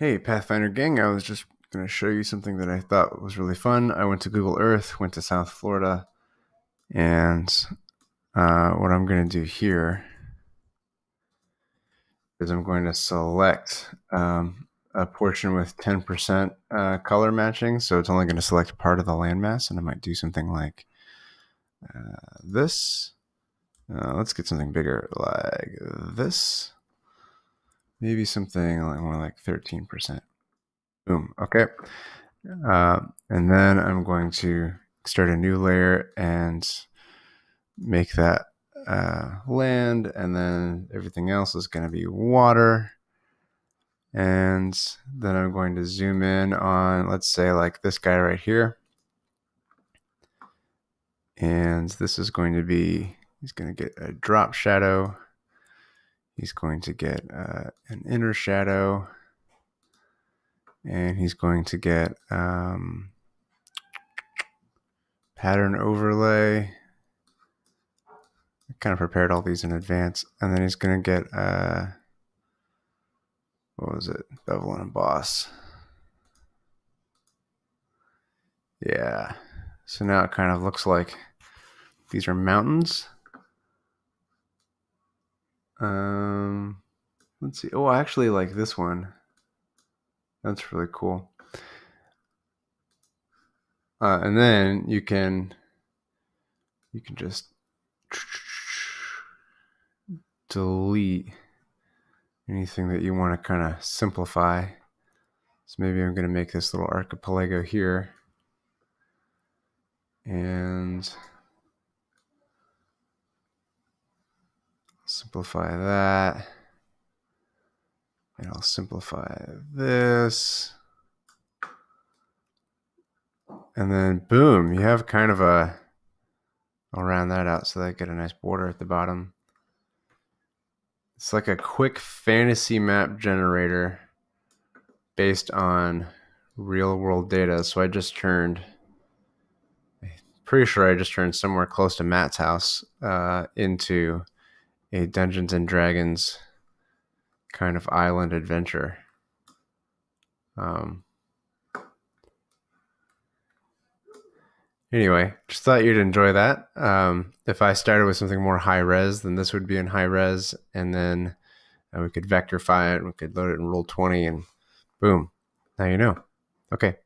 Hey, Pathfinder gang, I was just going to show you something that I thought was really fun. I went to Google Earth, went to South Florida, and uh, what I'm going to do here is I'm going to select um, a portion with 10% uh, color matching. So it's only going to select part of the landmass, and I might do something like uh, this. Uh, let's get something bigger, like this. Maybe something like more like 13%. Boom. Okay. Uh, and then I'm going to start a new layer and make that uh, land. And then everything else is going to be water. And then I'm going to zoom in on, let's say, like this guy right here. And this is going to be, he's going to get a drop shadow. He's going to get uh, an inner shadow. And he's going to get um, pattern overlay. I kind of prepared all these in advance. And then he's going to get, uh, what was it? Bevel and emboss. Yeah. So now it kind of looks like these are mountains. Um, let's see. Oh, I actually like this one. That's really cool. Uh, and then you can you can just delete anything that you want to kind of simplify. So maybe I'm going to make this little archipelago here. And simplify that. And I'll simplify this. And then boom, you have kind of a, I'll round that out so that I get a nice border at the bottom. It's like a quick fantasy map generator based on real world data. So I just turned, I'm pretty sure I just turned somewhere close to Matt's house uh, into a Dungeons and Dragons kind of island adventure. Um, anyway, just thought you'd enjoy that. Um, if I started with something more high res, then this would be in high res, and then uh, we could vectorify it, we could load it in Roll20, and boom, now you know. Okay,